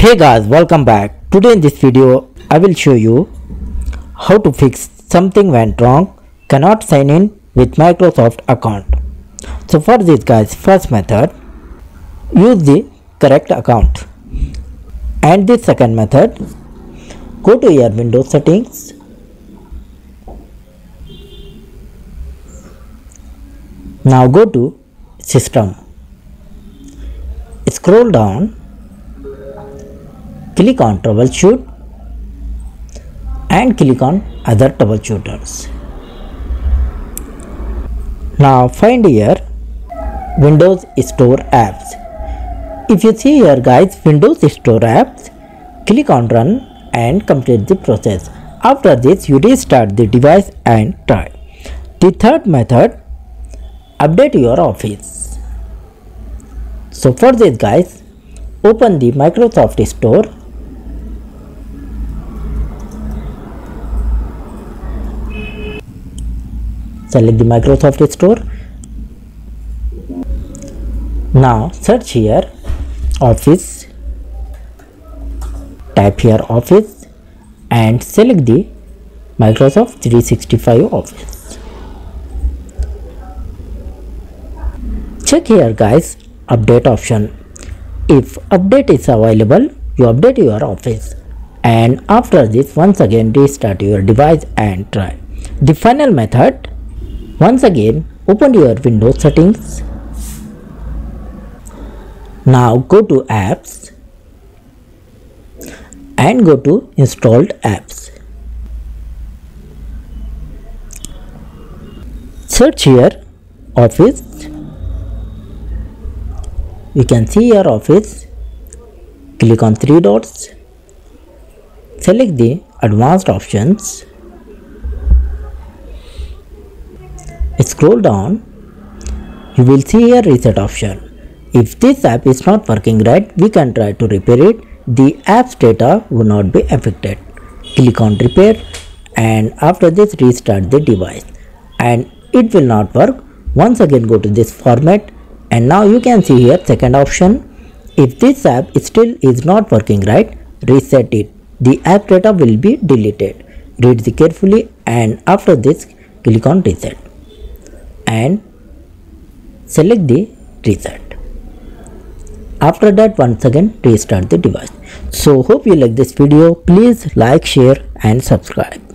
Hey guys, welcome back. Today in this video, I will show you how to fix something went wrong, cannot sign in with Microsoft account. So for this guys, first method, use the correct account. And the second method, go to your Windows settings. Now go to system. Scroll down click on troubleshoot and click on other troubleshooters. Now find here windows store apps. If you see here guys windows store apps click on run and complete the process. After this you restart the device and try. The third method update your office. So for this guys open the microsoft store select the Microsoft Store. Now search here office. Type here office. And select the Microsoft 365 office. Check here guys update option. If update is available you update your office. And after this once again restart your device and try. The final method once again, open your Windows settings. Now go to apps and go to installed apps. Search here Office. You can see your Office. Click on three dots. Select the advanced options scroll down you will see a reset option. If this app is not working right we can try to repair it. The app's data will not be affected. Click on repair and after this restart the device. And it will not work. Once again go to this format. And now you can see here second option. If this app still is not working right reset it. The app data will be deleted. Read the carefully and after this click on reset and select the result. after that once again restart the device. So hope you like this video. Please like share and subscribe